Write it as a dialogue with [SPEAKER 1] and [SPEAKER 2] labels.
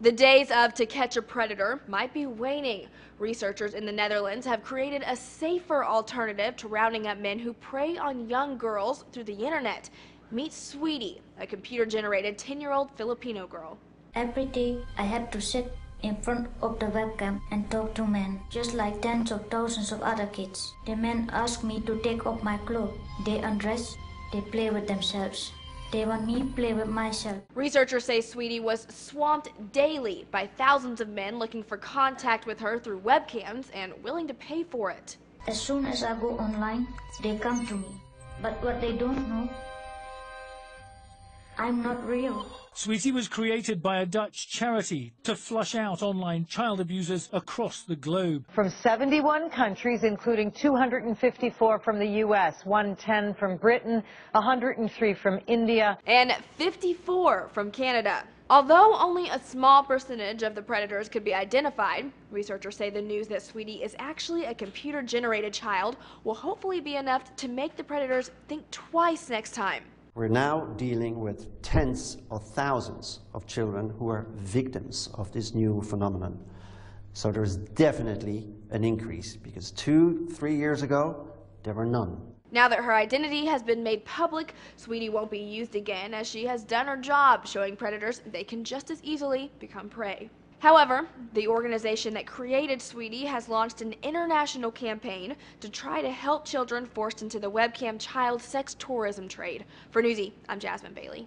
[SPEAKER 1] The days of to catch a predator might be waning. Researchers in the Netherlands have created a safer alternative to rounding up men who prey on young girls through the internet. Meet Sweetie, a computer generated 10 year old Filipino girl.
[SPEAKER 2] Every day I have to sit in front of the webcam and talk to men, just like tens of thousands of other kids. The men ask me to take off my clothes. They undress, they play with themselves. They want me play with myself.
[SPEAKER 1] Researchers say Sweetie was swamped daily by thousands of men looking for contact with her through webcams and willing to pay for it.
[SPEAKER 2] As soon as I go online, they come to me. But what they don't know, I'm not real.
[SPEAKER 3] Sweetie was created by a Dutch charity to flush out online child abusers across the globe.
[SPEAKER 4] From 71 countries, including 254 from the U.S., 110 from Britain, 103 from India,
[SPEAKER 1] and 54 from Canada. Although only a small percentage of the predators could be identified, researchers say the news that Sweetie is actually a computer generated child will hopefully be enough to make the predators think twice next time.
[SPEAKER 5] We're now dealing with tens of thousands of children who are victims of this new phenomenon. So there's definitely an increase because two, three years ago, there were none.
[SPEAKER 1] Now that her identity has been made public, Sweetie won't be used again as she has done her job showing predators they can just as easily become prey. However, the organization that created Sweetie has launched an international campaign to try to help children forced into the webcam child sex tourism trade. For Newsy, I'm Jasmine Bailey.